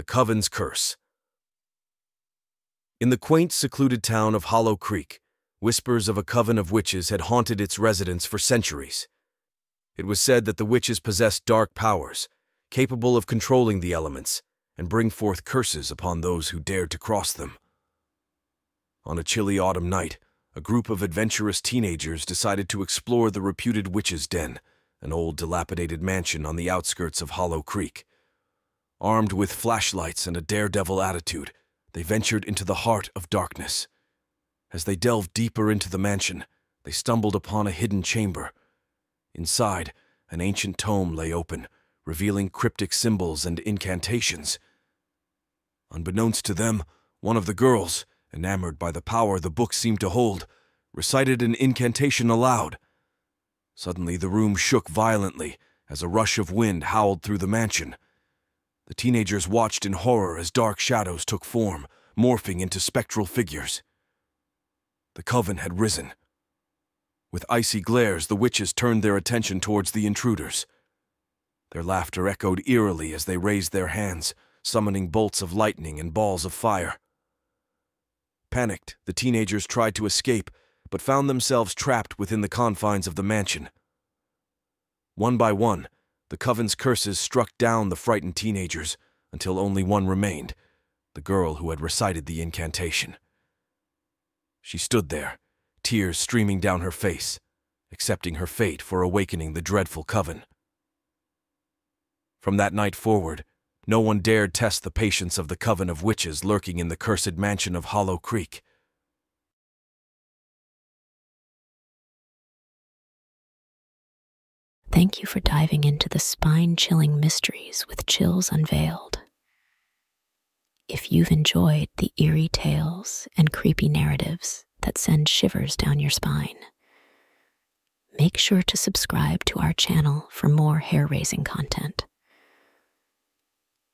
The Coven's Curse. In the quaint, secluded town of Hollow Creek, whispers of a coven of witches had haunted its residents for centuries. It was said that the witches possessed dark powers, capable of controlling the elements, and bring forth curses upon those who dared to cross them. On a chilly autumn night, a group of adventurous teenagers decided to explore the reputed Witch's Den, an old dilapidated mansion on the outskirts of Hollow Creek. Armed with flashlights and a daredevil attitude, they ventured into the heart of darkness. As they delved deeper into the mansion, they stumbled upon a hidden chamber. Inside, an ancient tome lay open, revealing cryptic symbols and incantations. Unbeknownst to them, one of the girls, enamored by the power the book seemed to hold, recited an incantation aloud. Suddenly, the room shook violently as a rush of wind howled through the mansion. The teenagers watched in horror as dark shadows took form, morphing into spectral figures. The coven had risen. With icy glares, the witches turned their attention towards the intruders. Their laughter echoed eerily as they raised their hands, summoning bolts of lightning and balls of fire. Panicked, the teenagers tried to escape, but found themselves trapped within the confines of the mansion. One by one, the coven's curses struck down the frightened teenagers until only one remained, the girl who had recited the incantation. She stood there, tears streaming down her face, accepting her fate for awakening the dreadful coven. From that night forward, no one dared test the patience of the coven of witches lurking in the cursed mansion of Hollow Creek. Thank you for diving into the spine chilling mysteries with Chills Unveiled. If you've enjoyed the eerie tales and creepy narratives that send shivers down your spine, make sure to subscribe to our channel for more hair raising content.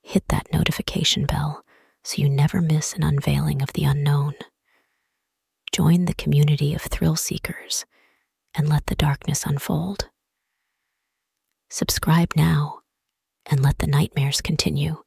Hit that notification bell so you never miss an unveiling of the unknown. Join the community of thrill seekers and let the darkness unfold. Subscribe now and let the nightmares continue.